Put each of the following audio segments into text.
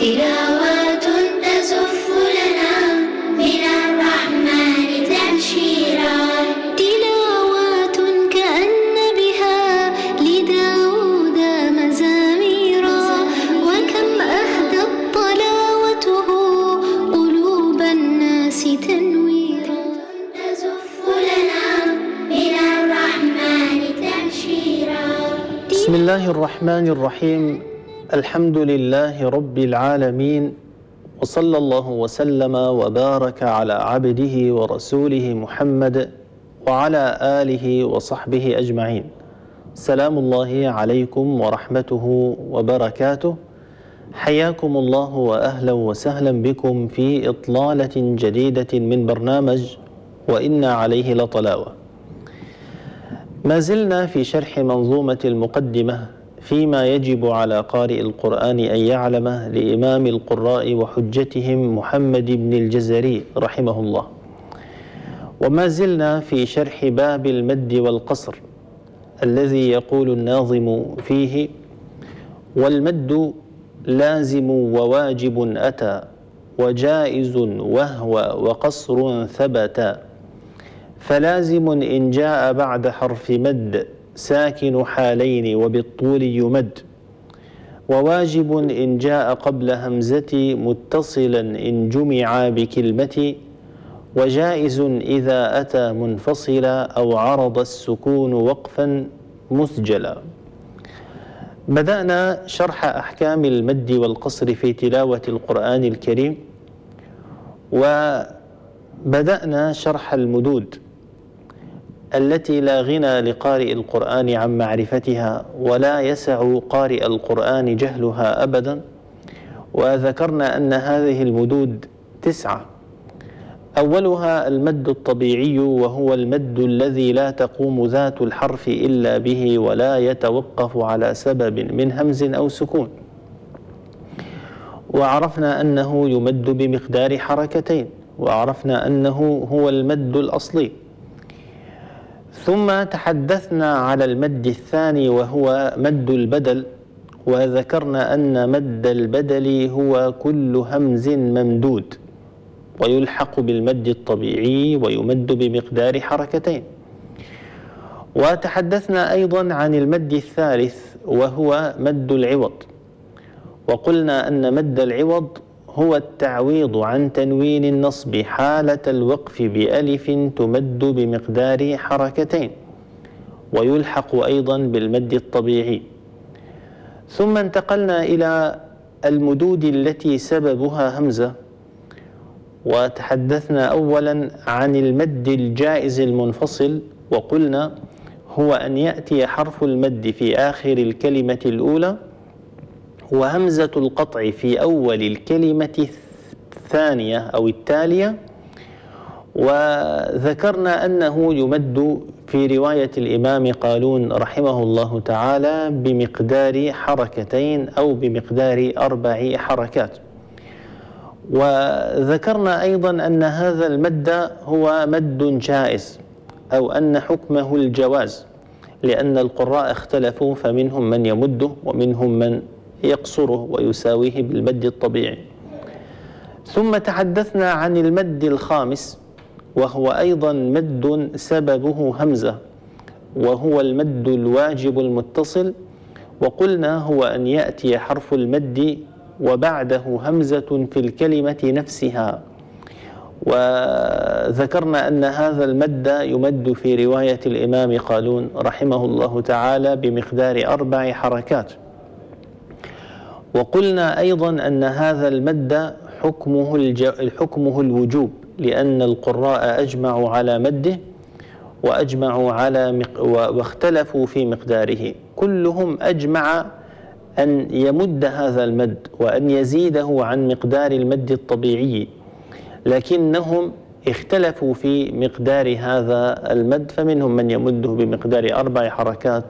تلاوات تزف لنا من الرحمن تبشيرا. تلاوات كأن بها لداود مزاميرا. وكم أهدت طلاوته قلوب الناس تنويرا. تزف لنا من الرحمن تبشيرا. بسم الله الرحمن الرحيم. الحمد لله رب العالمين وصلى الله وسلم وبارك على عبده ورسوله محمد وعلى آله وصحبه أجمعين. سلام الله عليكم ورحمته وبركاته. حياكم الله وأهلا وسهلا بكم في إطلالة جديدة من برنامج وإن عليه لطلاوة. ما زلنا في شرح منظومة المقدمة فيما يجب على قارئ القرآن أن يعلمه لإمام القراء وحجتهم محمد بن الجزري رحمه الله. وما زلنا في شرح باب المد والقصر الذي يقول الناظم فيه والمد لازم وواجب أتى وجائز وهو وقصر ثبتا فلازم إن جاء بعد حرف مد ساكن حالين وبالطول يمد. وواجب إن جاء قبل همزة متصلا إن جمع بكلمة. وجائز إذا أتى منفصلا أو عرض السكون وقفا مسجلا. بدأنا شرح أحكام المد والقصر في تلاوة القرآن الكريم. وبدأنا شرح المدود. التي لا غنى لقارئ القرآن عن معرفتها ولا يسع قارئ القرآن جهلها أبدا. وذكرنا أن هذه المدود تسعة. أولها المد الطبيعي وهو المد الذي لا تقوم ذات الحرف إلا به ولا يتوقف على سبب من همز أو سكون. وعرفنا أنه يمد بمقدار حركتين وعرفنا أنه هو المد الأصلي. ثم تحدثنا على المد الثاني وهو مد البدل وذكرنا أن مد البدل هو كل همز ممدود ويلحق بالمد الطبيعي ويمد بمقدار حركتين. وتحدثنا أيضا عن المد الثالث وهو مد العوض وقلنا أن مد العوض هو التعويض عن تنوين النصب حالة الوقف بألف تمد بمقدار حركتين ويلحق أيضا بالمد الطبيعي. ثم انتقلنا إلى المدود التي سببها همزة وتحدثنا أولا عن المد الجائز المنفصل وقلنا هو أن يأتي حرف المد في آخر الكلمة الأولى وهمزة القطع في أول الكلمة الثانية أو التالية وذكرنا أنه يمد في رواية الإمام قالون رحمه الله تعالى بمقدار حركتين أو بمقدار أربع حركات. وذكرنا أيضا أن هذا المد هو مد جائز أو أن حكمه الجواز لأن القراء اختلفوا فمنهم من يمده ومنهم من يقصره ويساويه بالمد الطبيعي. ثم تحدثنا عن المد الخامس وهو أيضا مد سببه همزة وهو المد الواجب المتصل وقلنا هو أن يأتي حرف المد وبعده همزة في الكلمة نفسها. وذكرنا أن هذا المد يمد في رواية الإمام قالون رحمه الله تعالى بمقدار أربع حركات. وقلنا أيضا أن هذا المد حكمه. حكمه الوجوب لأن القراء أجمعوا على مده وأجمعوا على مق... واختلفوا في مقداره كلهم أجمع أن يمد هذا المد وأن يزيده عن مقدار المد الطبيعي لكنهم اختلفوا في مقدار هذا المد فمنهم من يمده بمقدار أربع حركات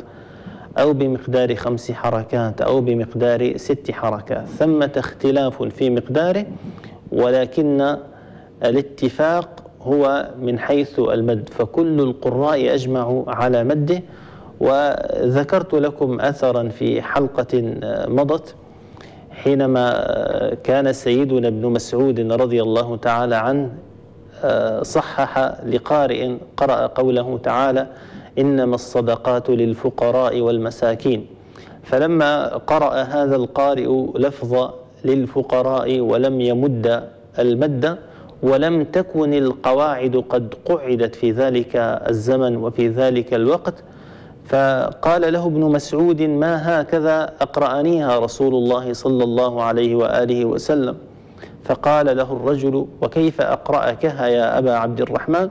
أو بمقدار خمس حركات أو بمقدار ست حركات. ثمة اختلاف في مقداره ولكن الاتفاق هو من حيث المد. فكل القراء أجمعوا على مده. وذكرت لكم أثرا في حلقة مضت حينما كان سيدنا ابن مسعود رضي الله تعالى عنه صحح لقارئ قرأ قوله تعالى إنما الصدقات للفقراء والمساكين. فلما قرأ هذا القارئ لفظ للفقراء ولم يمد المد ولم تكن القواعد قد قعدت في ذلك الزمن وفي ذلك الوقت فقال له ابن مسعود ما هكذا أقرأنيها رسول الله صلى الله عليه وآله وسلم؟ فقال له الرجل وكيف أقرأكها يا أبا عبد الرحمن؟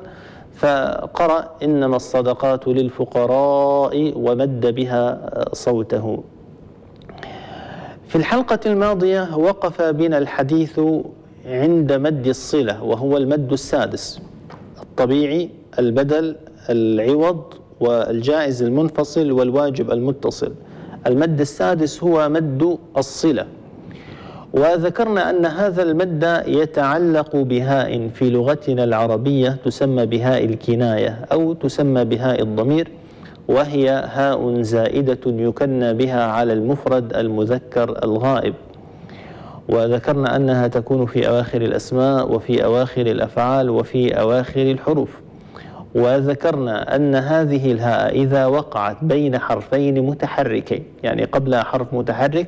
فقرأ إنما الصدقات للفقراء ومد بها صوته. في الحلقة الماضية وقف بنا الحديث عند مد الصلة وهو المد السادس الطبيعي البدل العوض والجائز المنفصل والواجب المتصل. المد السادس هو مد الصلة. وذكرنا أن هذا المد يتعلق بهاء في لغتنا العربية تسمى بهاء الكناية أو تسمى بهاء الضمير وهي هاء زائدة يكنى بها على المفرد المذكر الغائب. وذكرنا أنها تكون في أواخر الأسماء وفي أواخر الأفعال وفي أواخر الحروف. وذكرنا أن هذه الهاء إذا وقعت بين حرفين متحركين يعني قبلها حرف متحرك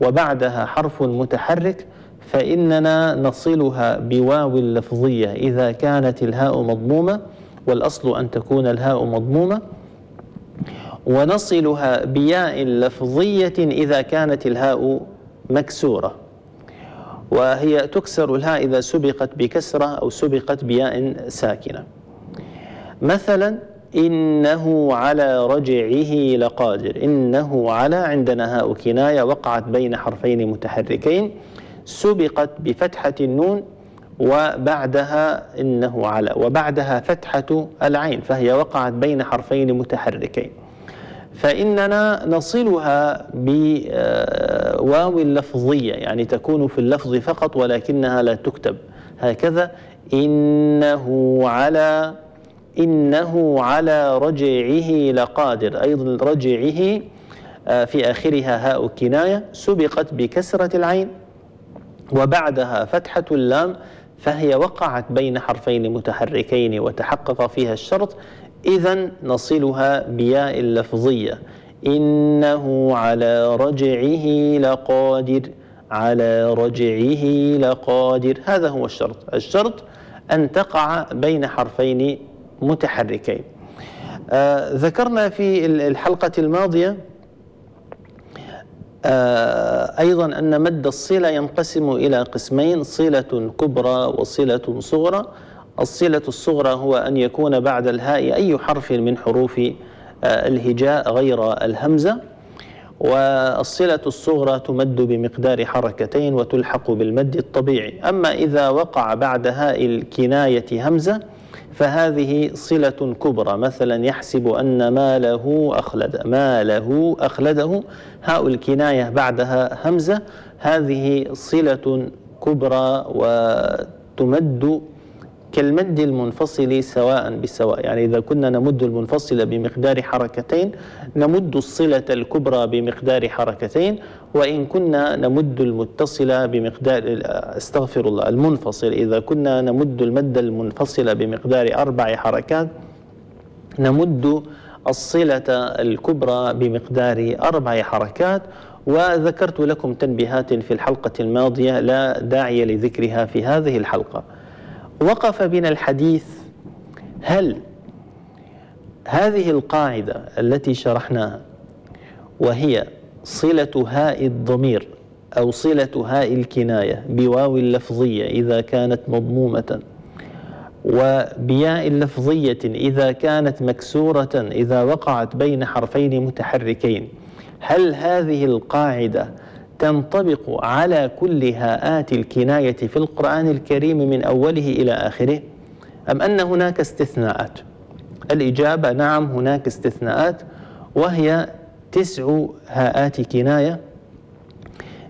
وبعدها حرف متحرك فإننا نصلها بواو اللفظية إذا كانت الهاء مضمومة والأصل أن تكون الهاء مضمومة. ونصلها بياء لفظية إذا كانت الهاء مكسورة. وهي تكسر الهاء إذا سبقت بكسرة أو سبقت بياء ساكنة. مثلا إنه على رجعه لقادر. إنه على عندنا هاء كناية وقعت بين حرفين متحركين. سبقت بفتحة النون وبعدها إنه على وبعدها فتحة العين فهي وقعت بين حرفين متحركين. فإننا نصلها بواو اللفظية يعني تكون في اللفظ فقط ولكنها لا تكتب. هكذا إنه على إنه على رجعه لقادر. أيضا رجعه آه، في آخرها هاء كناية. سبقت بكسرة العين. وبعدها فتحة اللام. فهي وقعت بين حرفين متحركين وتحقق فيها الشرط. إذا نصلها بياء اللفظية إنه على رجعه لقادر. على رجعه لقادر. هذا هو الشرط. الشرط أن تقع بين حرفين متحركين. آه ذكرنا في الحلقة الماضية آه أيضا أن مد الصلة ينقسم إلى قسمين صلة كبرى وصلة صغرى. الصلة الصغرى هو أن يكون بعد الهاء أي حرف من حروف آه الهجاء غير الهمزة. والصلة الصغرى تمد بمقدار حركتين وتلحق بالمد الطبيعي. أما إذا وقع بعد هاء الكناية همزة فهذه صلة كبرى. مثلا يحسب أن ماله أخلد. ماله أخلده. هاء الكناية بعدها همزة. هذه صلة كبرى وتمد كالمد المنفصل سواء بسواء يعني إذا كنا نمد المنفصل بمقدار حركتين نمد الصلة الكبرى بمقدار حركتين. وإن كنا نمد المتصل بمقدار استغفر الله المنفصل. إذا كنا نمد المد المنفصل بمقدار أربع حركات نمد الصلة الكبرى بمقدار أربع حركات. وذكرت لكم تنبيهات في الحلقة الماضية لا داعي لذكرها في هذه الحلقة. وقف بنا الحديث هل هذه القاعدة التي شرحناها وهي صلة هاء الضمير أو صلة هاء الكناية بواو اللفظية إذا كانت مضمومة وبياء لفظية إذا كانت مكسورة إذا وقعت بين حرفين متحركين. هل هذه القاعدة تنطبق على كل هاءات الكناية في القرآن الكريم من أوله إلى آخره؟ أم أن هناك استثناءات؟ الإجابة نعم هناك استثناءات وهي تسع هاءات كناية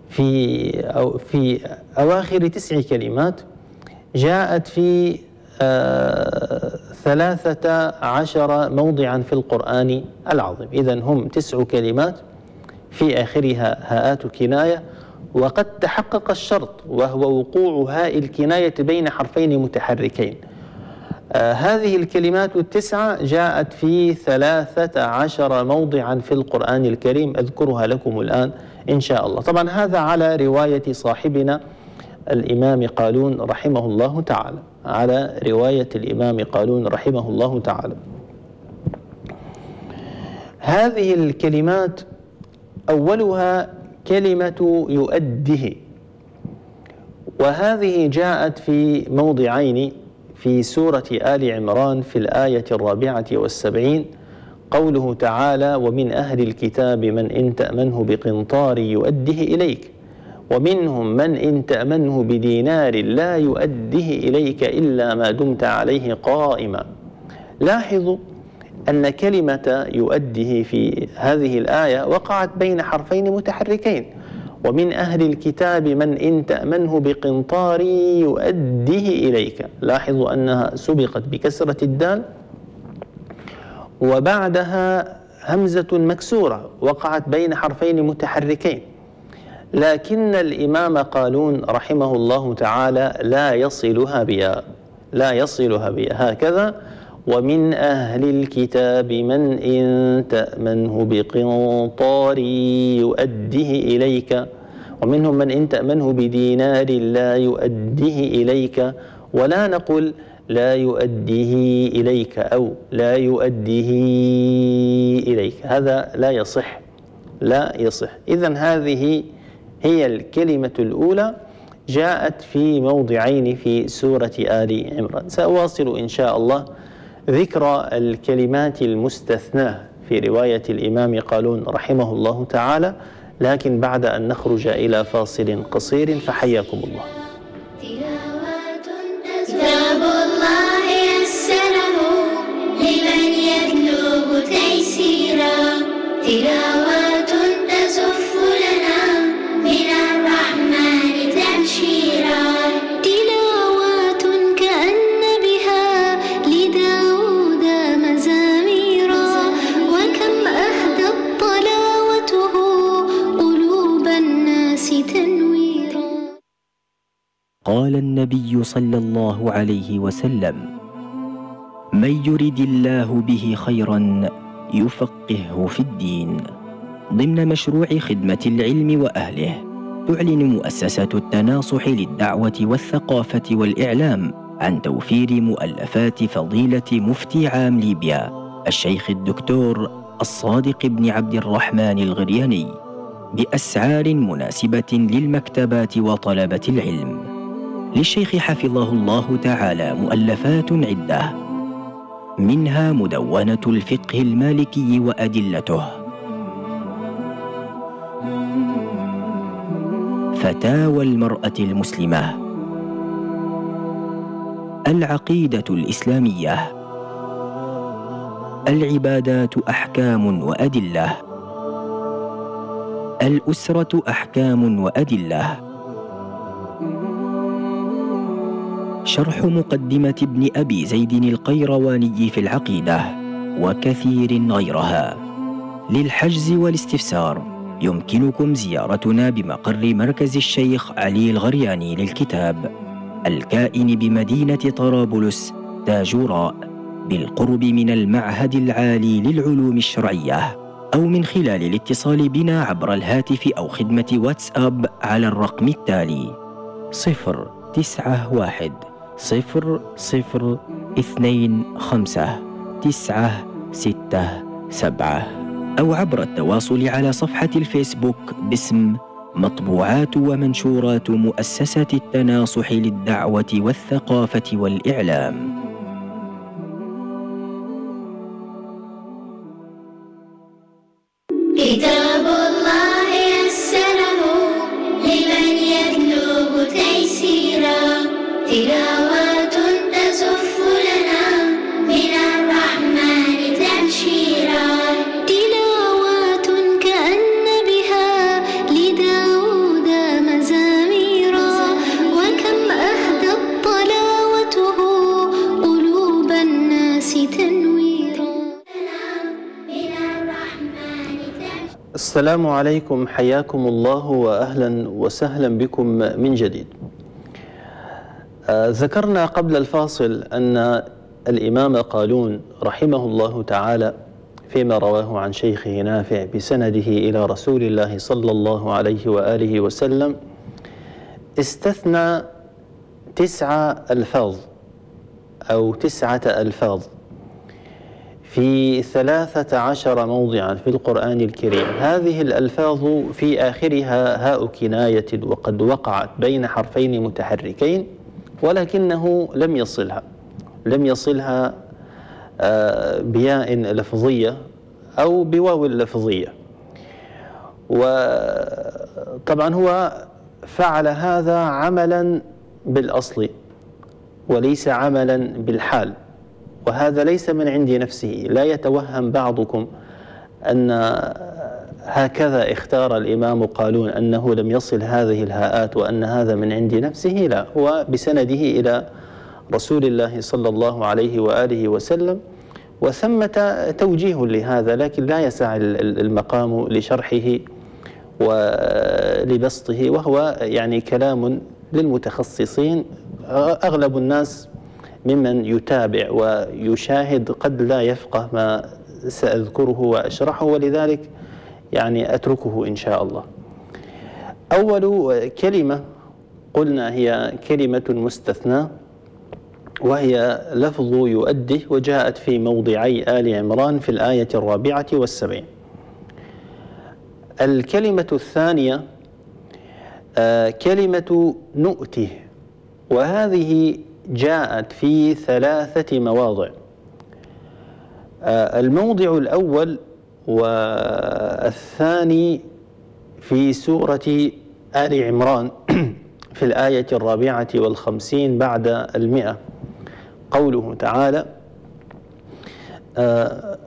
في أو في أواخر تسع كلمات جاءت في آه ثلاثة عشر موضعا في القرآن العظيم. إذا هم تسع كلمات في آخرها هاءات كناية. وقد تحقق الشرط وهو وقوع هاء الكناية بين حرفين متحركين. هذه الكلمات التسعة جاءت في ثلاثة عشر موضعا في القرآن الكريم. أذكرها لكم الآن إن شاء الله. طبعا هذا على رواية صاحبنا الإمام قالون رحمه الله تعالى. على رواية الإمام قالون رحمه الله تعالى. هذه الكلمات أولها كلمة يؤده. وهذه جاءت في موضعين. في سورة آل عمران في الآية الرابعة والسبعين قوله تعالى ومن أهل الكتاب من إن تأمنه بقنطار يؤده إليك ومنهم من إن تأمنه بدينار لا يؤده إليك إلا ما دمت عليه قائما. لاحظوا أن كلمة يؤده في هذه الآية وقعت بين حرفين متحركين. ومن أهل الكتاب من إن تأمنه بقنطار يؤده إليك. لاحظوا أنها سبقت بكسرة الدال. وبعدها همزة مكسورة وقعت بين حرفين متحركين. لكن الإمام قالون رحمه الله تعالى لا يصلها بها لا يصلها بها هكذا ومن أهل الكتاب من إن تأمنه بقنطار يؤده إليك ومنهم من إن تأمنه بدينار لا يؤده إليك ولا نقول لا يؤديه إليك أو لا يؤديه إليك. هذا لا يصح لا يصح. إذا هذه هي الكلمة الأولى جاءت في موضعين في سورة آل عمران. سأواصل إن شاء الله ذكر الكلمات المستثناة في رواية الإمام قالون رحمه الله تعالى لكن بعد أن نخرج إلى فاصل قصير فحياكم الله. كتاب الله يسره لمن يتلوه تيسيرا. تلاوات النبي صلى الله عليه وسلم. من يرد الله به خيرا يفقهه في الدين. ضمن مشروع خدمة العلم وأهله تعلن مؤسسة التناصح للدعوة والثقافة والإعلام عن توفير مؤلفات فضيلة مفتي عام ليبيا. الشيخ الدكتور الصادق بن عبد الرحمن الغرياني بأسعار مناسبة للمكتبات وطلبة العلم. للشيخ حفظه الله تعالى مؤلفات عدة. منها مدونة الفقه المالكي وأدلته. فتاوى المرأة المسلمة. العقيدة الإسلامية. العبادات أحكام وأدلة. الأسرة أحكام وأدلة. شرح مقدمة ابن أبي زيد القيرواني في العقيدة وكثير غيرها. للحجز والاستفسار يمكنكم زيارتنا بمقر مركز الشيخ علي الغرياني للكتاب الكائن بمدينة طرابلس تاجوراء بالقرب من المعهد العالي للعلوم الشرعية أو من خلال الاتصال بنا عبر الهاتف أو خدمة واتساب على الرقم التالي صفر تسعة واحد صفر صفر اثنين خمسة تسعة ستة سبعة أو عبر التواصل على صفحة الفيسبوك باسم مطبوعات ومنشورات مؤسسة التناصح للدعوة والثقافة والإعلام. كتاب الله يسره لمن يتلوه تيسيرا. تلاوات السلام عليكم حياكم الله واهلا وسهلا بكم من جديد. آه، ذكرنا قبل الفاصل أن الإمام قالون رحمه الله تعالى فيما رواه عن شيخه نافع بسنده إلى رسول الله صلى الله عليه وآله وسلم استثنى تسع ألفاظ أو تسعة ألفاظ في ثلاثة عشر موضعا في القرآن الكريم. هذه الألفاظ في آخرها هاء كناية وقد وقعت بين حرفين متحركين ولكنه لم يصلها. لم يصلها آه، بياء لفظية أو بواو لفظية. وطبعا هو فعل هذا عملا بالأصل وليس عملا بالحال. وهذا ليس من عند نفسه لا يتوهم بعضكم أن هكذا اختار الإمام قالون أنه لم يصل هذه الهاءات وأن هذا من عند نفسه؟ لا هو بسنده إلى رسول الله صلى الله عليه وآله وسلم وثمة توجيه لهذا لكن لا يسع المقام لشرحه ولبسطه وهو يعني كلام للمتخصصين. أغلب الناس ممن يتابع ويشاهد قد لا يفقه ما سأذكره وأشرحه ولذلك يعني أتركه إن شاء الله. أول كلمة قلنا هي كلمة مستثنى وهي لفظ يؤدي وجاءت في موضعي آل عمران في الآية الرابعة والسبعين. الكلمة الثانية آه، كلمة نؤته وهذه جاءت في ثلاثة مواضع. آه، الموضع الأول والثاني في سورة آل عمران في الآية الرابعة والخمسين بعد المئة. قوله تعالى آه،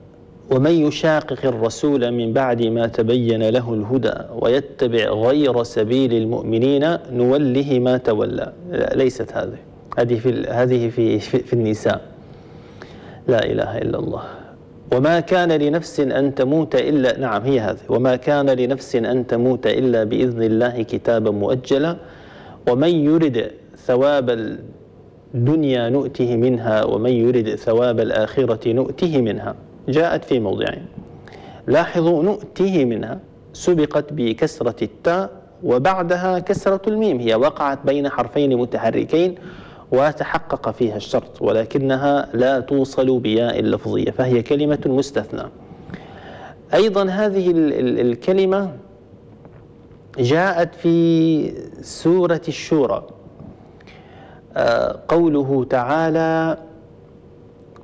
ومن يشاقق الرسول من بعد ما تبين له الهدى ويتبع غير سبيل المؤمنين نوله ما تولى. ليست هذه. هذه في هذه في في النساء. لا إله إلا الله. وما كان لنفس أن تموت الا نعم هي هذه. وما كان لنفس أن تموت إلا بإذن الله كتابا مؤجلا. ومن يرد ثواب الدنيا نؤته منها ومن يرد ثواب الآخرة نؤته منها. جاءت في موضعين. لاحظوا نؤته منها سبقت بكسرة التاء وبعدها كسرة الميم. هي وقعت بين حرفين متحركين. وتحقق فيها الشرط ولكنها لا توصل بياء لفظية فهي كلمة مستثنى. أيضا هذه الكلمة جاءت في سورة الشورى. آه، قوله تعالى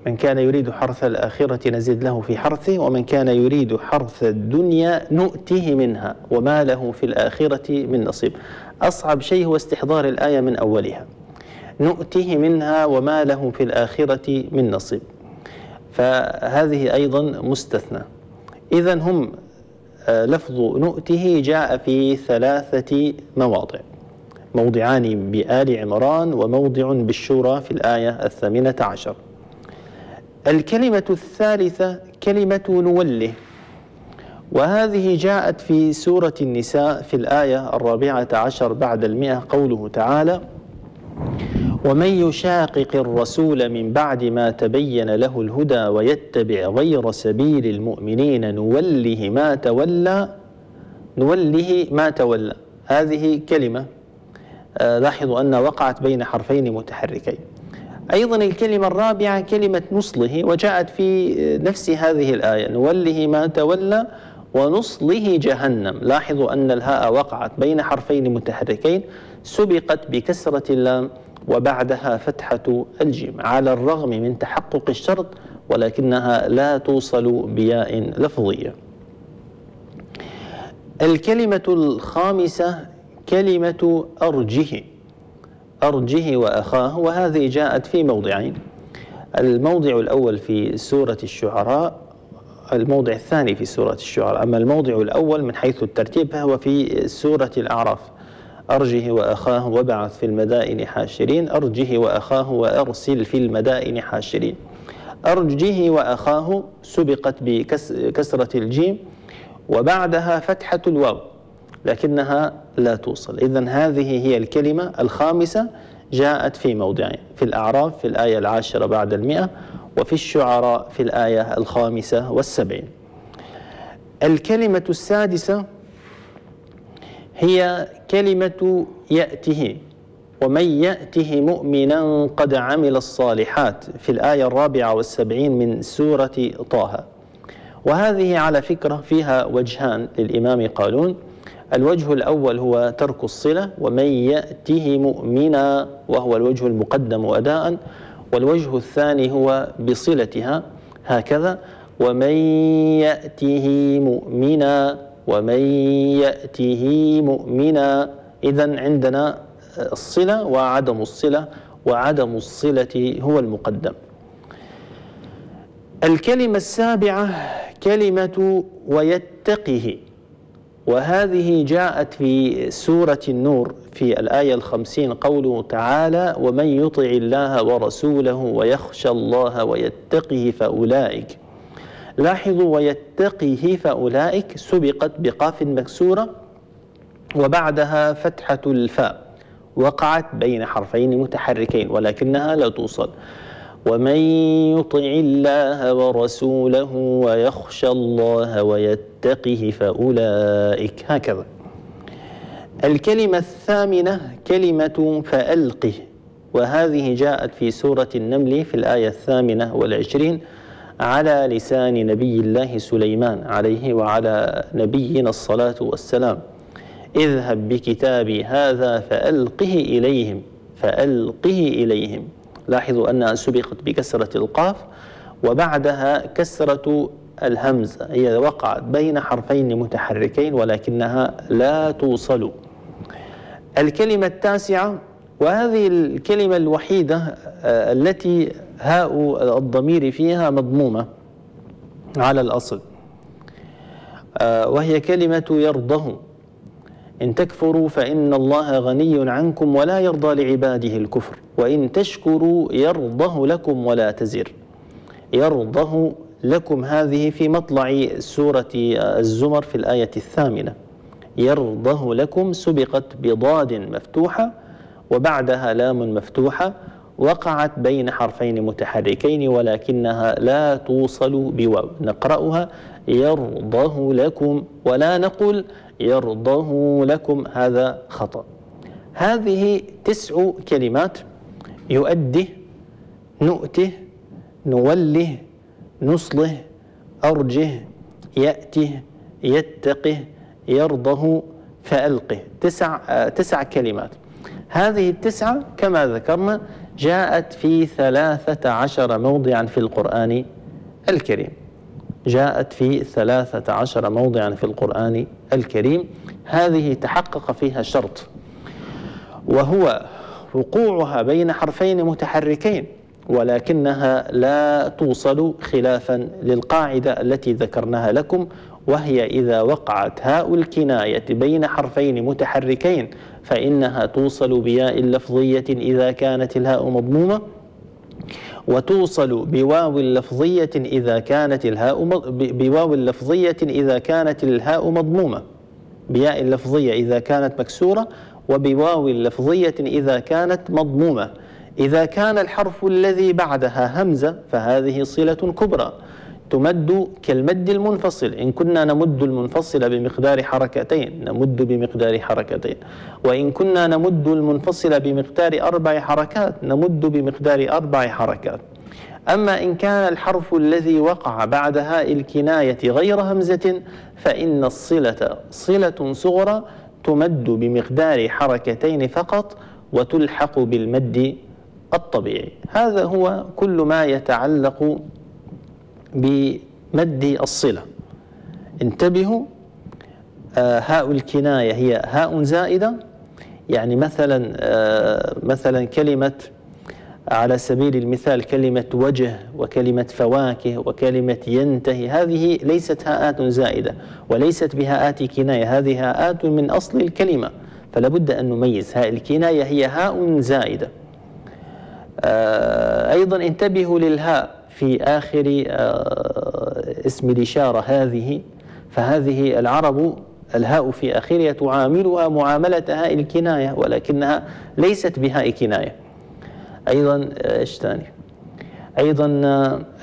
من كان يريد حرث الآخرة نزيد له في حرثه ومن كان يريد حرث الدنيا نؤته منها وما له في الآخرة من نصيب. أصعب شيء هو استحضار الآية من أولها. نؤته منها وما له في الآخرة من نصيب. فهذه أيضا مستثنى. إذا هم آه، لفظ نؤته جاء في ثلاثة مواضع. موضعان بآل عمران وموضع بالشورى في الآية الثامنة عشر. الكلمة الثالثة كلمة نوله. وهذه جاءت في سورة النساء في الآية الرابعة عشر بعد المئة قوله تعالى ومن يشاقق الرسول من بعد ما تبين له الهدى ويتبع غير سبيل المؤمنين نوله ما تولى نوله ما تولى. هذه كلمة آه، لاحظوا أن وقعت بين حرفين متحركين. أيضا الكلمة الرابعة كلمة نصله وجاءت في نفس هذه الآية نوله ما تولى ونصله جهنم. لاحظوا أن الهاء وقعت بين حرفين متحركين سبقت بكسرة اللام. وبعدها فتحة الجيم. على الرغم من تحقق الشرط ولكنها لا توصل بياء لفظية. الكلمة الخامسة كلمة أرجه. أرجه وأخاه وهذه جاءت في موضعين. الموضع الأول في سورة الشعراء الموضع الثاني في سورة الشعراء. أما الموضع الأول من حيث الترتيب فهو في سورة الأعراف. أرجه وأخاه وبعث في المدائن حاشرين. أرجه وأخاه وأرسل في المدائن حاشرين. أرجه وأخاه سبقت بكسرة الجيم وبعدها فتحة الواو لكنها لا توصل. إذا هذه هي الكلمة الخامسة جاءت في موضعين في الأعراف في الآية العاشرة بعد المئة وفي الشعراء في الآية الخامسة والسبعين. الكلمة السادسة هي كلمة يأته ومن يأته مؤمنا قد عمل الصالحات في الآية الرابعة والسبعين من سورة طه. وهذه على فكرة فيها وجهان للإمام قالون. الوجه الأول هو ترك الصلة ومن يأته مؤمنا وهو الوجه المقدم أداء. والوجه الثاني هو بصلتها هكذا. ومن يأته مؤمنا ومن يأته مؤمنا إذا عندنا الصلة وعدم الصلة وعدم الصلة هو المقدم. الكلمة السابعة كلمة ويتقه وهذه جاءت في سورة النور في الآية الخمسين قوله تعالى ومن يطع الله ورسوله ويخشى الله ويتقه فأولئك. لاحظوا ويتقه فأولئك سبقت بقاف مكسورة وبعدها فتحة الفاء. وقعت بين حرفين متحركين ولكنها لا توصل. ومن يطع الله ورسوله ويخشى الله ويتقه فأولئك. هكذا. الكلمة الثامنة كلمة فألقه. وهذه جاءت في سورة النمل في الآية الثامنة والعشرين. على لسان نبي الله سليمان عليه وعلى نبينا الصلاة والسلام. اذهب بكتابي هذا فألقه إليهم فألقه إليهم. لاحظوا أنها سبقت بكسرة القاف وبعدها كسرة الهمزة هي وقعت بين حرفين متحركين ولكنها لا توصل. الكلمة التاسعة وهذه الكلمة الوحيدة آه، التي هاء الضمير فيها مضمومة على الأصل. آه، وهي كلمة يرضه. إن تكفروا فإن الله غني عنكم ولا يرضى لعباده الكفر. وإن تشكروا يرضه لكم ولا تزر. يرضه لكم هذه في مطلع سورة الزمر في الآية الثامنة. يرضه لكم سبقت بضاد مفتوحة وبعدها لام مفتوحة وقعت بين حرفين متحركين ولكنها لا توصل بواو. نقرأها يرضه لكم ولا نقول يرضه لكم هذا خطأ. هذه تسع كلمات يؤده نؤته نوله نصله أرجه يأته يتقه يرضه فألقه. تسع, تسع كلمات. هذه التسعة كما ذكرنا جاءت في ثلاثة عشر موضعا في القرآن الكريم. جاءت في ثلاثة عشر موضعا في القرآن الكريم. هذه تحقق فيها شرط وهو وقوعها بين حرفين متحركين ولكنها لا توصل خلافا للقاعدة التي ذكرناها لكم وهي إذا وقعت هاء الكناية بين حرفين متحركين فإنها توصل بياء لفظية إذا كانت الهاء مضمومة وتوصل بواو لفظية إذا كانت الهاء بواو لفظية إذا كانت الهاء مضمومة. بياء لفظية إذا كانت مكسورة وبواو لفظية إذا كانت مضمومة. إذا كان الحرف الذي بعدها همزة فهذه صلة كبرى. تمد كالمد المنفصل. إن كنا نمد المنفصل بمقدار حركتين نمد بمقدار حركتين. وإن كنا نمد المنفصل بمقدار أربع حركات نمد بمقدار أربع حركات. أما إن كان الحرف الذي وقع بعد هاء الكناية غير همزة فإن الصلة صلة صغرى تمد بمقدار حركتين فقط وتلحق بالمد الطبيعي. هذا هو كل ما يتعلق بمد الصلة. انتبهوا آه هاء الكناية هي هاء زائدة يعني مثلا آه مثلا كلمة على سبيل المثال كلمة وجه وكلمة فواكه وكلمة ينتهي هذه ليست هاءات زائدة وليست بهاءات كناية هذه هاءات من أصل الكلمة فلا بد أن نميز. هاء الكناية هي هاء زائدة. آه أيضا انتبهوا للهاء في آخر آه اسم الإشارة هذه فهذه العرب الهاء في آخرها تعاملها معاملة هاء الكناية ولكنها ليست بهاء كناية. أيضا إيش ثاني؟ أيضا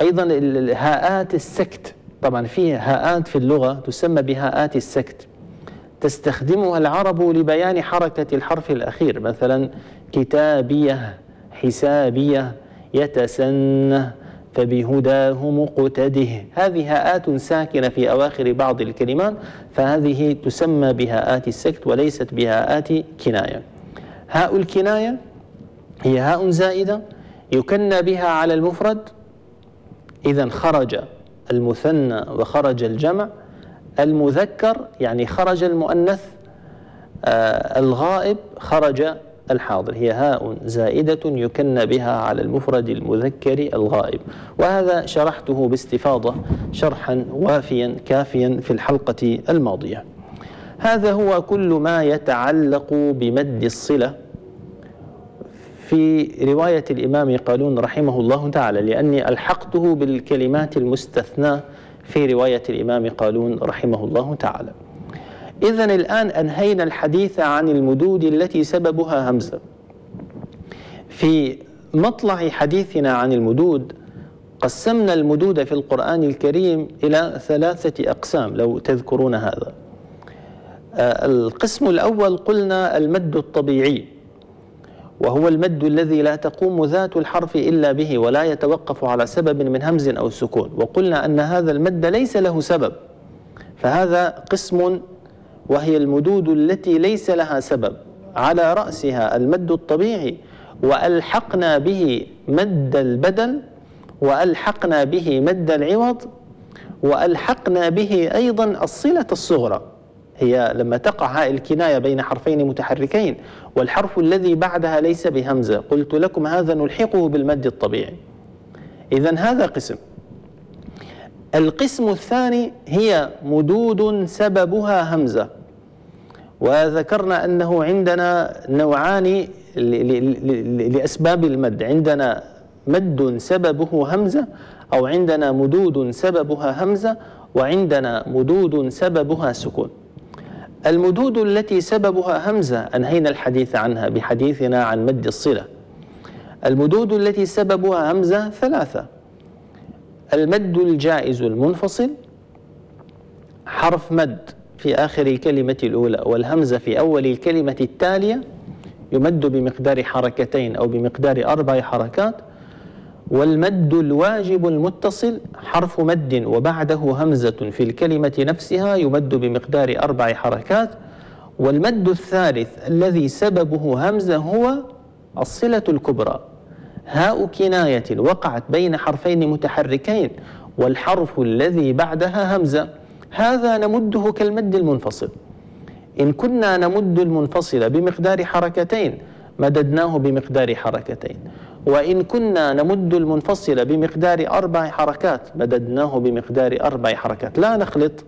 أيضا الهاءات السكت. طبعا في هاءات في اللغة تسمى بهاءات السكت. تستخدمها العرب لبيان حركة الحرف الأخير مثلا كتابية حسابية يتسنه فبهداه مقتده هذه هاءات ساكنة في أواخر بعض الكلمات فهذه تسمى بهاءات السكت وليست بهاءات كناية. هاء الكناية هي هاء زائدة يكنى بها على المفرد إذا خرج المثنى وخرج الجمع. المذكر يعني خرج المؤنث آه الغائب خرج الحاضر. هي هاء زائدة يكن بها على المفرد المذكر الغائب. وهذا شرحته باستفاضة شرحا وافيا كافيا في الحلقة الماضية. هذا هو كل ما يتعلق بمد الصلة. في رواية الإمام قالون رحمه الله تعالى لأني ألحقته بالكلمات المستثناة في رواية الإمام قالون رحمه الله تعالى. إذا الآن أنهينا الحديث عن المدود التي سببها همزة. في مطلع حديثنا عن المدود قسمنا المدود في القرآن الكريم إلى ثلاثة أقسام لو تذكرون هذا. آه، القسم الأول قلنا المد الطبيعي وهو المد الذي لا تقوم ذات الحرف إلا به ولا يتوقف على سبب من همز أو سكون. وقلنا أن هذا المد ليس له سبب فهذا قسم وهي المدود التي ليس لها سبب. على رأسها المد الطبيعي وألحقنا به مد البدل وألحقنا به مد العوض وألحقنا به أيضا الصلة الصغرى. هي لما تقع هاء الكناية بين حرفين متحركين والحرف الذي بعدها ليس بهمزة. قلت لكم هذا نلحقه بالمد الطبيعي. إذا هذا قسم. القسم الثاني هي مدود سببها همزة. وذكرنا أنه عندنا نوعان لأسباب المد. عندنا مد سببه همزة أو عندنا مدود سببها همزة وعندنا مدود سببها سكون. المدود التي سببها همزة أنهينا الحديث عنها بحديثنا عن مد الصلة. المدود التي سببها همزة ثلاثة. المد الجائز المنفصل حرف مد في آخر الكلمة الأولى والهمزة في أول الكلمة التالية يمد بمقدار حركتين أو بمقدار أربع حركات والمد الواجب المتصل حرف مد وبعده همزة في الكلمة نفسها يمد بمقدار أربع حركات والمد الثالث الذي سببه همزة هو الصلة الكبرى. هاء كناية وقعت بين حرفين متحركين والحرف الذي بعدها همزة. هذا نمده كالمد المنفصل. إن كنا نمد المنفصل بمقدار حركتين مددناه بمقدار حركتين. وإن كنا نمد المنفصل بمقدار أربع حركات مددناه بمقدار أربع حركات. لا نخلط.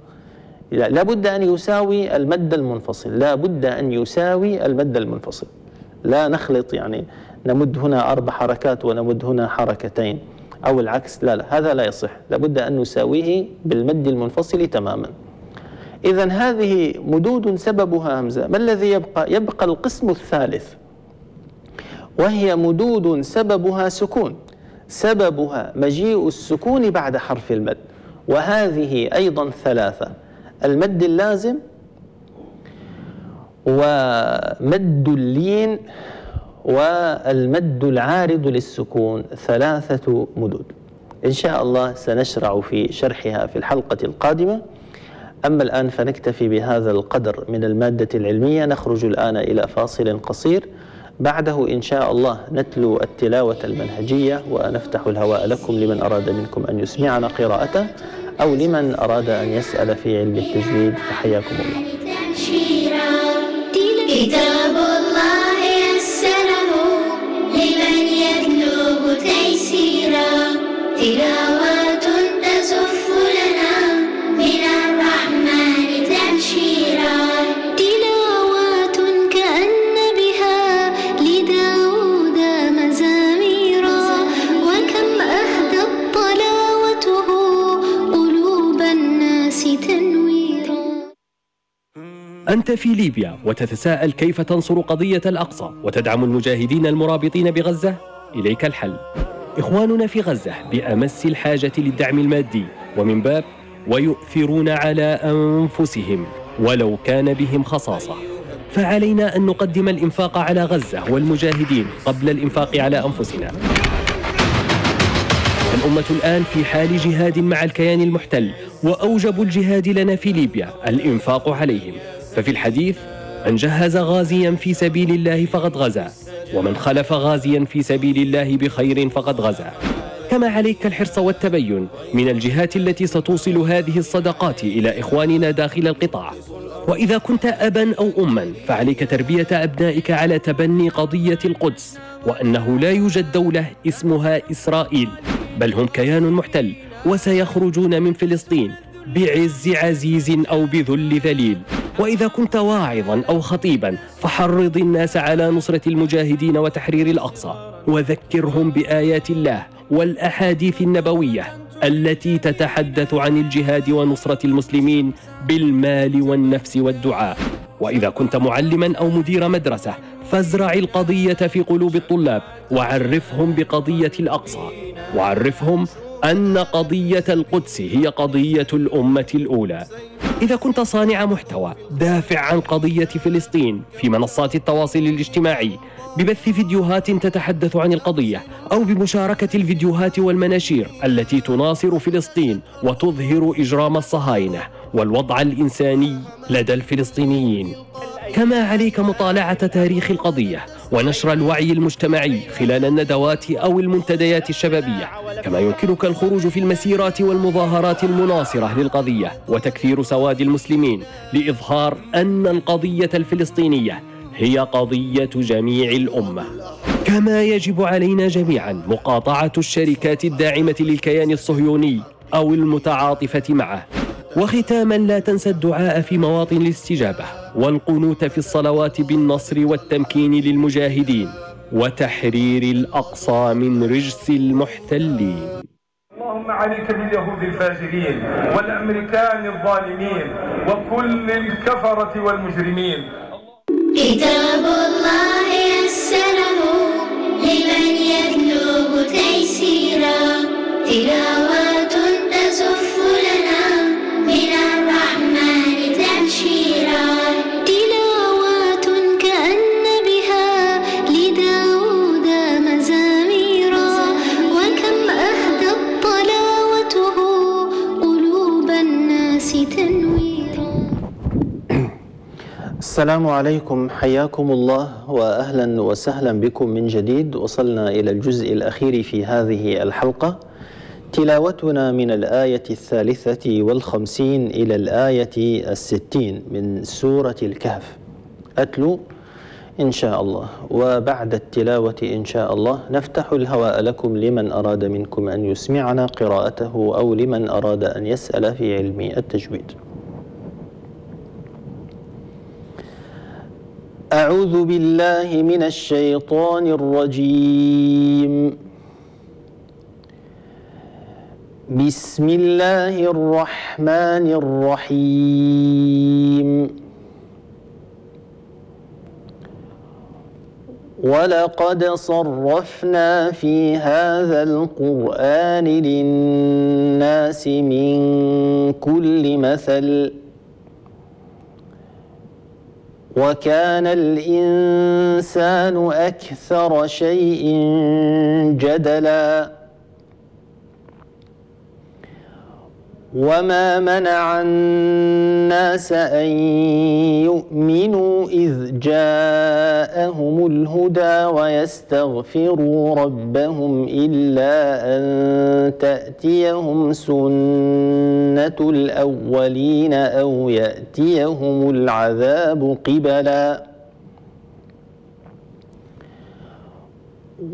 لا بد أن يساوي المد المنفصل. لا بد أن يساوي المد المنفصل. لا نخلط يعني. نمد هنا أربع حركات ونمد هنا حركتين. أو العكس لا لا هذا لا يصح. لابد أن نساويه بالمد المنفصل تماما. إذا هذه مدود سببها همزة. ما الذي يبقى؟ يبقى القسم الثالث. وهي مدود سببها سكون. سببها مجيء السكون بعد حرف المد. وهذه أيضا ثلاثة. المد اللازم ومد اللين والمد العارض للسكون ثلاثة مدود. إن شاء الله سنشرع في شرحها في الحلقة القادمة. أما الآن فنكتفي بهذا القدر من المادة العلمية. نخرج الآن إلى فاصل قصير. بعده إن شاء الله نتلو التلاوة المنهجية ونفتح الهواء لكم لمن أراد منكم أن يسمعنا قراءته أو لمن أراد أن يسأل في علم التجويد. فحياكم الله. تلاوات تزف لنا من الرحمن تبشيرا. تلاوات كأن بها لداود مزاميرا. وكم أهدت طلاوته قلوب الناس تنويرا. كنت في ليبيا وتتساءل كيف تنصر قضية الأقصى وتدعم المجاهدين المرابطين بغزة؟ إليك الحل. إخواننا في غزة بأمس الحاجة للدعم المادي ومن باب ويؤثرون على أنفسهم ولو كان بهم خصاصة. فعلينا أن نقدم الإنفاق على غزة والمجاهدين قبل الإنفاق على أنفسنا. الأمة الآن في حال جهاد مع الكيان المحتل وأوجب الجهاد لنا في ليبيا الإنفاق عليهم. ففي الحديث من جهز غازيا في سبيل الله فقد غزا. ومن خلف غازيا في سبيل الله بخير فقد غزا. كما عليك الحرص والتبين من الجهات التي ستوصل هذه الصدقات إلى إخواننا داخل القطاع. وإذا كنت أبا أو أما فعليك تربية أبنائك على تبني قضية القدس وأنه لا يوجد دولة اسمها إسرائيل بل هم كيان محتل وسيخرجون من فلسطين. بعز عزيز أو بذل ذليل. وإذا كنت واعظا أو خطيبا فحرض الناس على نصرة المجاهدين وتحرير الأقصى. وذكرهم بآيات الله والأحاديث النبوية التي تتحدث عن الجهاد ونصرة المسلمين بالمال والنفس والدعاء. وإذا كنت معلما أو مدير مدرسة فازرع القضية في قلوب الطلاب وعرفهم بقضية الأقصى. وعرفهم أن قضية القدس هي قضية الأمة الأولى. إذا كنت صانع محتوى دافع عن قضية فلسطين في منصات التواصل الاجتماعي ببث فيديوهات تتحدث عن القضية أو بمشاركة الفيديوهات والمناشير التي تناصر فلسطين وتظهر إجرام الصهاينة والوضع الإنساني لدى الفلسطينيين. كما عليك مطالعة تاريخ القضية ونشر الوعي المجتمعي خلال الندوات أو المنتديات الشبابية. كما يمكنك الخروج في المسيرات والمظاهرات المناصرة للقضية وتكثير سواد المسلمين لإظهار أن القضية الفلسطينية هي قضية جميع الأمة. كما يجب علينا جميعا مقاطعة الشركات الداعمة للكيان الصهيوني أو المتعاطفة معه. وختاما لا تنسى الدعاء في مواطن الاستجابة والقنوت في الصلوات بالنصر والتمكين للمجاهدين وتحرير الأقصى من رجس المحتلين. اللهم عليك باليهود الفاجرين والأمريكان الظالمين وكل الكفرة والمجرمين. كتاب الله يسره لمن يطلب تيسيرا. تلاوات تزف لنا من الرحمن تبشيرا. تلاوات كأن بها لداود مزاميرا. وكم أهدت طلاوته قلوب الناس تنويرا. السلام عليكم. حياكم الله واهلا وسهلا بكم من جديد. وصلنا إلى الجزء الأخير في هذه الحلقة. تلاوتنا من الآية الثالثة والخمسين إلى الآية الستين من سورة الكهف. أتلو إن شاء الله. وبعد التلاوة إن شاء الله نفتح الهواء لكم لمن أراد منكم أن يسمعنا قراءته أو لمن أراد أن يسأل في علم التجويد. أعوذ بالله من الشيطان الرجيم. بسم الله الرحمن الرحيم ولقد صرفنا في هذا القرآن للناس من كل مثل وكان الإنسان أكثر شيء جدلا وما منع الناس أن يؤمنوا إذ جاءهم الهدى ويستغفروا ربهم إلا أن تأتيهم سنة الأولين أو يأتيهم العذاب قبلا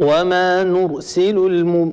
وما نرسل الم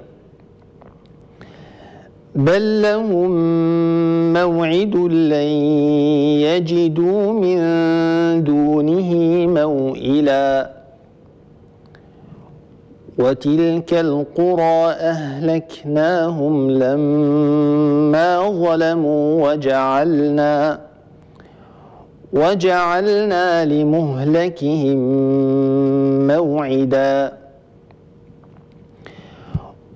بل لهم موعد لن يجدوا من دونه موئلا وتلك القرى أهلكناهم لما ظلموا وجعلنا وجعلنا لمهلكهم موعدا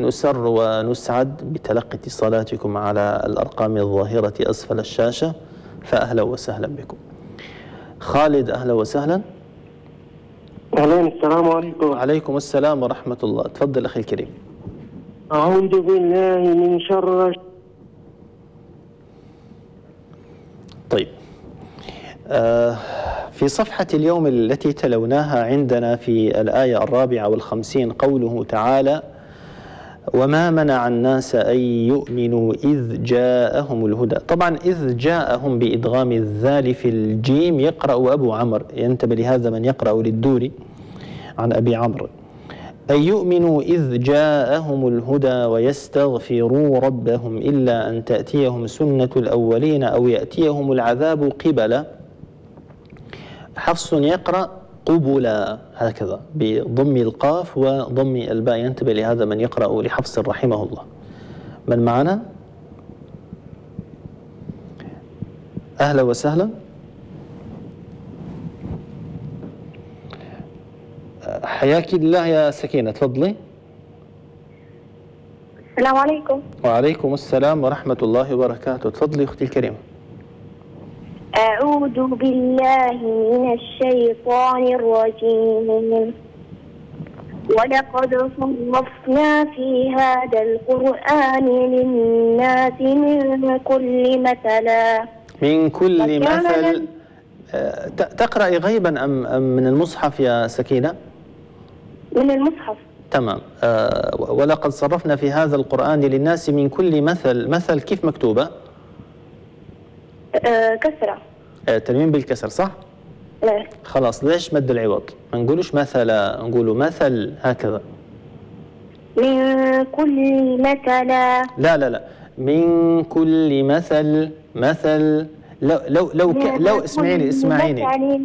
نسر ونسعد بتلقي اتصالاتكم على الأرقام الظاهرة أسفل الشاشة فأهلا وسهلا بكم. خالد أهلا وسهلا. أهلا السلام عليكم وعليكم السلام ورحمة الله، تفضل أخي الكريم. أعوذ بالله من شر طيب آه، في صفحة اليوم التي تلوناها عندنا في الآية الرابعة والخمسين قوله تعالى وما منع الناس أن يؤمنوا إذ جاءهم الهدى. طبعا إذ جاءهم بإدغام الذال في الجيم يقرأ أبو عمرو ينتبه لهذا من يقرأ للدوري عن أبي عمرو أن يؤمنوا إذ جاءهم الهدى ويستغفروا ربهم إلا أن تأتيهم سنة الأولين أو يأتيهم العذاب قبلا حفص يقرأ قبلا هكذا بضم القاف وضم الباء ينتبه لهذا من يقرأ لحفص رحمه الله. من معنا؟ أهلا وسهلا. حياك الله يا سكينة تفضلي. السلام عليكم. وعليكم السلام ورحمة الله وبركاته. تفضلي أختي الكريمة. أعوذ بالله من الشيطان الرجيم. ولقد صرفنا في هذا القرآن للناس من كل مثلا من كل مثل. آه، تقرأي غيبا أم أم من المصحف يا سكينة؟ من المصحف. تمام. آه، ولقد صرفنا في هذا القرآن للناس من كل مثل. مثل كيف مكتوبة؟ كسرة. آه، تنوين بالكسر صح؟ لا. خلاص ليش مد العوض؟ ما نقولوش مثلا نقولوا مثل هكذا. من كل مثلا لا لا لا. من كل مثل مثل. لو لو لو ك لو اسمعيني اسمعيني مثل.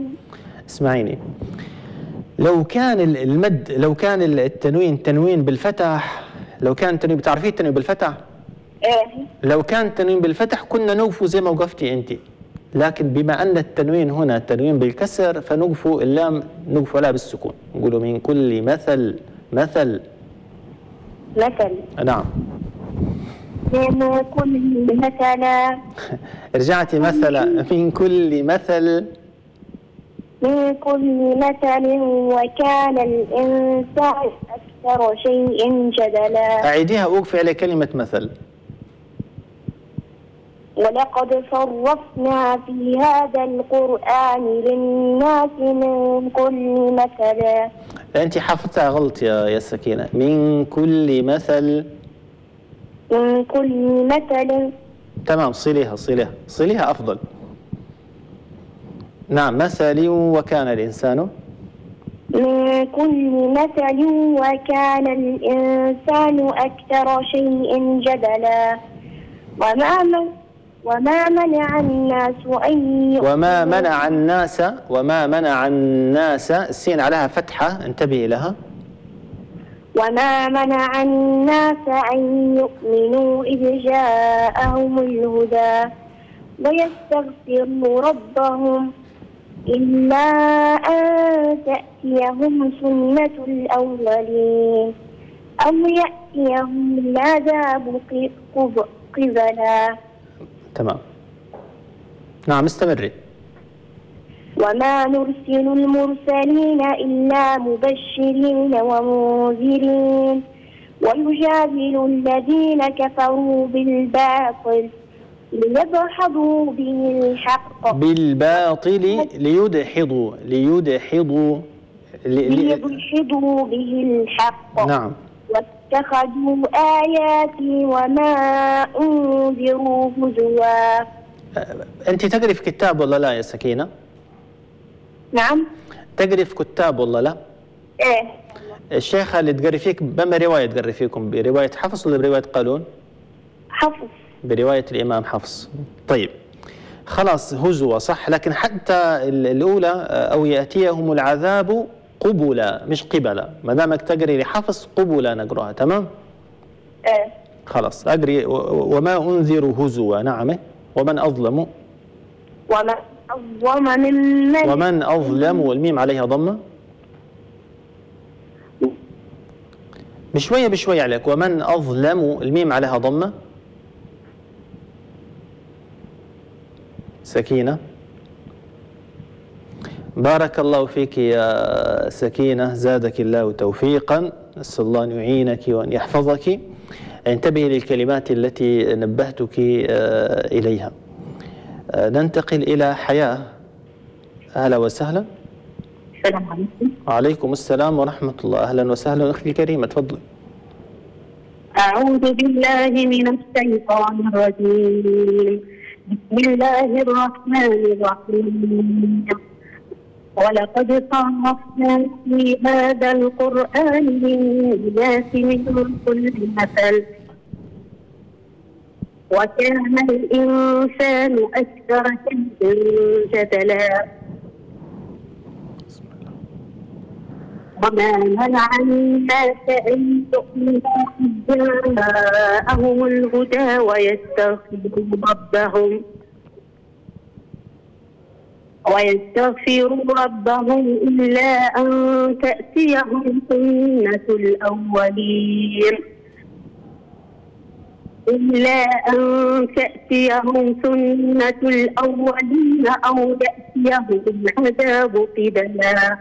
اسمعيني. لو كان ال- المد لو كان ال- التنوين تنوين بالفتح لو كان تنوين بتعرفي التنوين بالفتح؟ إيه. لو كان تنوين بالفتح كنا نوقفوا زي ما وقفتي انت لكن بما أن التنوين هنا تنوين بالكسر فنوقفوا اللام نوقفوا لها بالسكون. نقولوا من كل مثل مثل. مثل. نعم. من كل مثلا رجعتي مثلا. من كل مثل. من كل مثل وكان الإنسان أكثر شيء جدلا. أعيديها وقفي على كلمة مثل. ولقد صرفنا في هذا القرآن للناس من كل مثل. أنت حافظتها غلط يا يا سكينة. من كل مثل. من كل مثل. تمام صليها صليها. صليها أفضل. نعم مثل وكان الإنسان. من كل مثل وكان الإنسان أكثر شيء جدلا. وما من وما منع الناس أن وما منع الناس وما منع الناس السين عليها فتحة انتبهي لها. وما منع الناس أن يؤمنوا إذ جاءهم الهدى ويستغفروا ربهم إلا أن تأتيهم سنة الأولين أو يأتيهم العذاب قب- قبلا تمام. نعم استمري. وما نرسل المرسلين إلا مبشرين ومنذرين. ويجادل الذين كفروا بالباطل ليدحضوا به الحق. بالباطل ليدحضوا ليدحضوا لي- لي- ليدحضوا به الحق. نعم. واتخذوا آياتي وما أنذروا هزوا. أنت تقري في كتاب ولا لا يا سكينة؟ نعم. تقري في كتاب ولا لا؟ إيه. الشيخة اللي تقري فيك بما رواية تقري فيكم برواية حفص ولا برواية قالون؟ حفظ برواية الإمام حفص. طيب. خلاص هزوة صح. لكن حتى ال- الأولى آه، أو يأتيهم العذاب قبلا مش قبلا ما دامك تقري لحفص قبلا نقراها تمام؟ إيه. خلاص و- وما أنذر هزوا نعم. ومن أظلم؟ ومن أظلم ممن ومن أظلم والميم عليها ضمة؟ بشوية بشوية عليك. ومن أظلم الميم عليها ضمة؟ سكينة. بارك الله فيك يا سكينة. زادك الله توفيقا. نسأل الله أن يعينك وأن يحفظك. انتبهي للكلمات التي نبهتك آه، إليها. آه، ننتقل إلى حياة. أهلا وسهلا. السلام عليكم. وعليكم السلام ورحمة الله. أهلا وسهلا أختي الكريمة تفضلي أعوذ بالله من الشيطان الرجيم. بسم الله الرحمن الرحيم. ولقد صرفنا في هذا القرآن للناس من كل مثل. وكان الإنسان أكثر شيء جدلا. وما منع الناس أن يؤمنوا إذ جاءهم الهدى ويستغفروا ربهم. ويستغفروا ربهم إلا أن تأتيهم سنة الأولين. إلا أن تأتيهم سنة الأولين أو يأتيهم العذاب قبلا.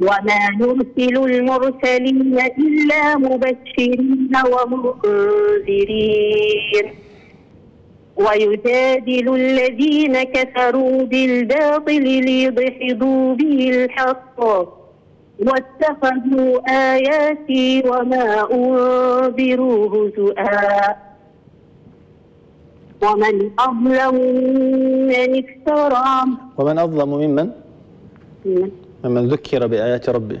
وما نرسل المرسلين إلا مبشرين ومنذرين. ويجادل الذين كفروا بالباطل ليدحضوا به الحق. واتخذوا آياتي وما أنذروا هزؤا ومن أظلم ممن افترى. ومن أظلم ممن؟ ممن ذكر بآيات ربه.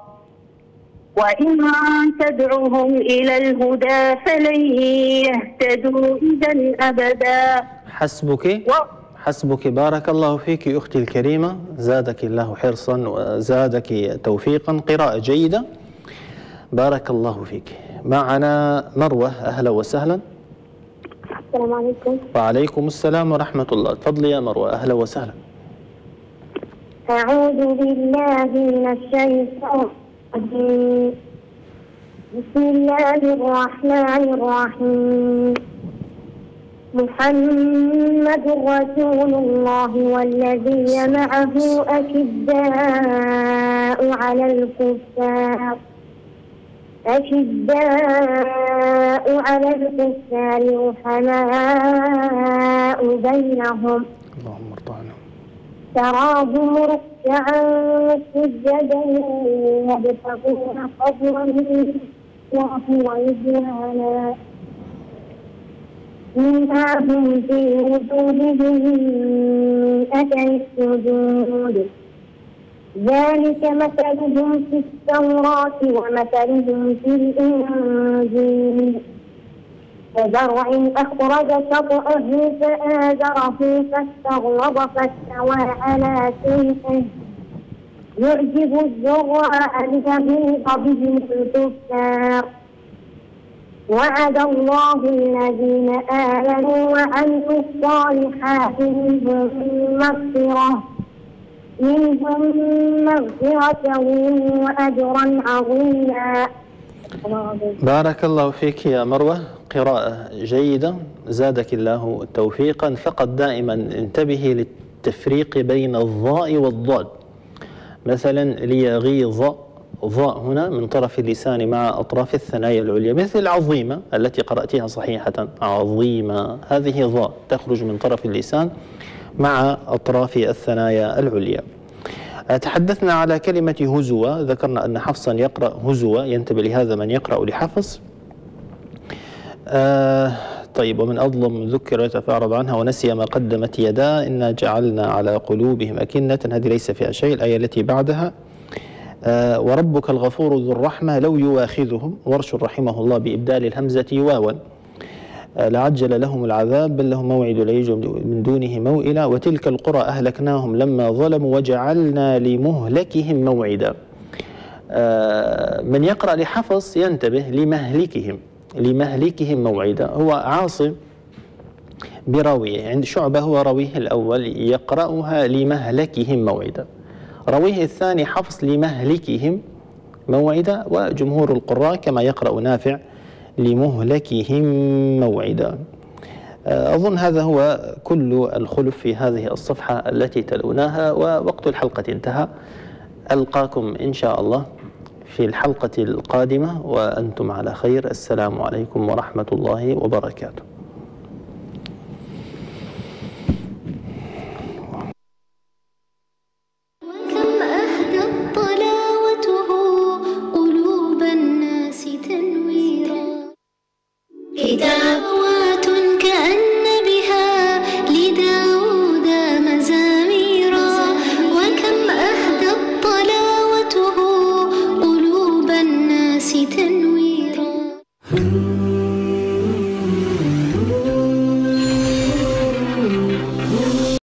وإن تدعهم إلى الهدى فلن يهتدوا إذا أبدا. حسبك و... حسبك بارك الله فيك أختي الكريمة. زادك الله حرصا وزادك توفيقا. قراءة جيدة. بارك الله فيك. معنا مروة أهلا وسهلا. السلام عليكم. وعليكم السلام ورحمة الله. تفضلي يا مروة أهلا وسهلا. أعوذ بالله من الشيطان. بسم الله الرحمن الرحيم. محمد رسول الله والذين معه أشداء على الكفار أشداء على الكفار رحماء بينهم. اللهم ارضى عنهم. تراهم ركعا سجدا يبتغون فضلا من الله ورضوانا مما في وجوههم أثر السجود. ذلك مثلهم في التوراة ومثلهم في الإنجيل. كزرع أخرج شطأه فآزره فاستغلظ فاستوى على سوقه يعجب الزرع ليغيظ بهم الكفار. وعد الله الذين آمنوا وعملوا الصالحات منهم مغفرة منهم مغفرة وأجرا عظيما. بارك الله فيك يا مروة. قراءة جيدة زادك الله توفيقا. فقط دائما انتبهي للتفريق بين الضاء والضاد. مثلا ليغيظ ضاء هنا من طرف اللسان مع أطراف الثنايا العليا. مثل العظيمة التي قرأتها صحيحة. عظيمة. هذه ضاء تخرج من طرف اللسان مع أطراف الثنايا العليا. تحدثنا على كلمة هزوة. ذكرنا أن حفصا يقرأ هزوة. ينتبه لهذا من يقرأ لحفص. آه طيب ومن أظلم ذكر يتفاعرض عنها ونسي ما قدمت يدا إنا جعلنا على قلوبهم أكنة هذه ليس فيها شيء الآية التي بعدها آه وربك الغفور ذو الرحمة لو يواخذهم ورش رحمه الله بإبدال الهمزة واوا آه لعجل لهم العذاب بل لهم موعد لا من دونه موئلا وتلك القرى أهلكناهم لما ظلموا وجعلنا لمهلكهم موعدا. آه من يقرأ لحفص ينتبه لمهلكهم. لمهلكهم موعدا. هو عاصم براويه. عند شعبة هو راويه الأول يقرأها لمهلكهم موعدا. راويه الثاني حفص لمهلكهم موعدا. وجمهور القراء كما يقرأ نافع لمهلكهم موعدا. أظن هذا هو كل الخلف في هذه الصفحة التي تلوناها ووقت الحلقة انتهى. ألقاكم إن شاء الله. في الحلقة القادمة وأنتم على خير. السلام عليكم ورحمة الله وبركاته.